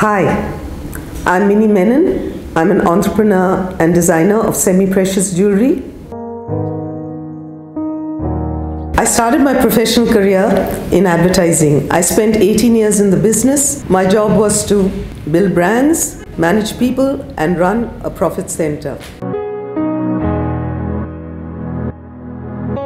Hi, I'm Minnie Menon. I'm an entrepreneur and designer of semi precious jewelry. I started my professional career in advertising. I spent 18 years in the business. My job was to build brands, manage people, and run a profit center.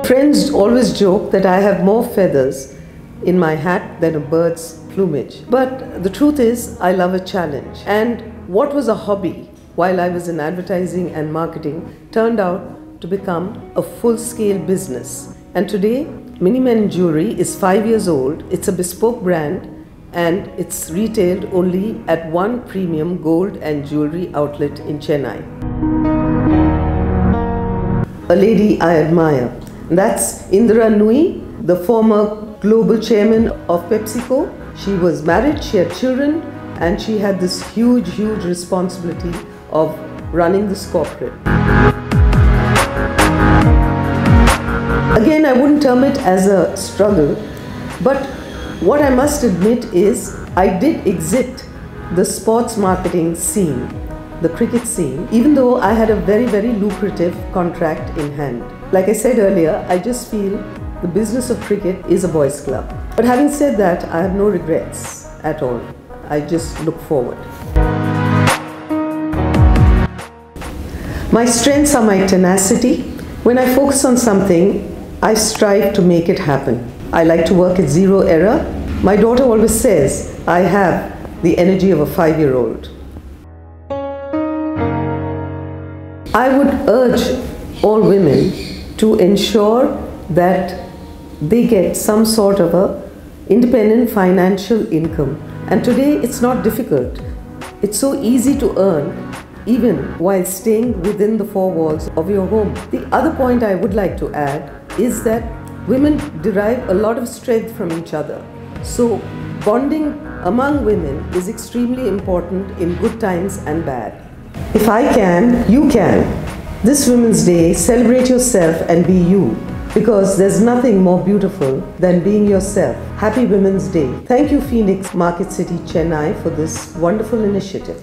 Friends always joke that I have more feathers in my hat than a bird's plumage. But the truth is, I love a challenge. And what was a hobby while I was in advertising and marketing turned out to become a full scale business. And today, Minnie Menon Jewelry is five years old. It's a bespoke brand and it's retailed only at one premium gold and jewelry outlet in Chennai. A lady I admire. That's Indra Nooyi, the former global chairman of PepsiCo. She was married, she had children, and she had this huge, huge responsibility of running this corporate. Again, I wouldn't term it as a struggle, but what I must admit is I did exit the sports marketing scene, the cricket scene, even though I had a very, very lucrative contract in hand. Like I said earlier, I just feel the business of cricket is a boys' club. But having said that, I have no regrets at all. I just look forward. My strengths are my tenacity. When I focus on something, I strive to make it happen. I like to work at zero error. My daughter always says I have the energy of a five year old. I would urge all women to ensure that they get some sort of a independent financial income. And today it's not difficult. It's so easy to earn even while staying within the four walls of your home. The other point I would like to add is that women derive a lot of strength from each other. So bonding among women is extremely important in good times and bad. If I can, you can. This Women's Day, celebrate yourself and be you because there's nothing more beautiful than being yourself. Happy Women's Day. Thank you, Phoenix Market City, Chennai, for this wonderful initiative.